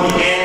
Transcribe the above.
Porque